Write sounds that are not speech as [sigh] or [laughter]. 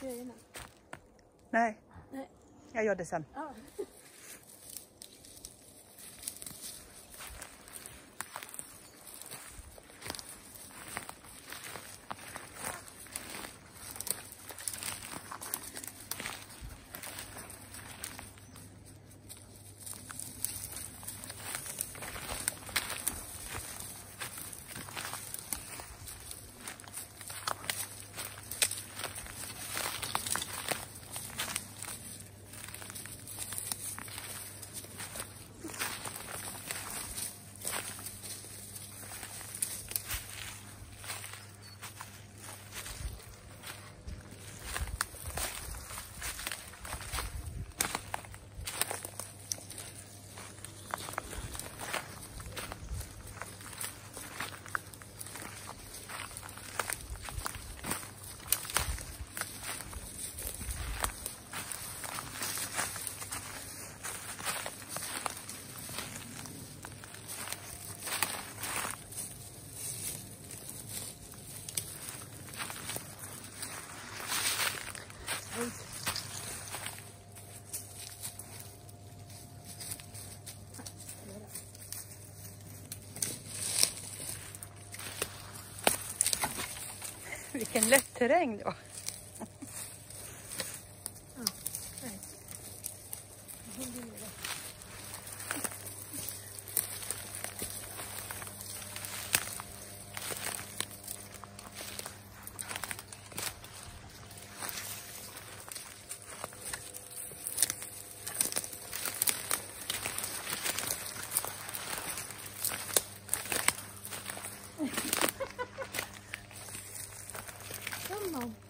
grejerna? Nej. Nej. Jag gör det sen. Ah. [laughs] Vilken lätt terräng då. var. Oh.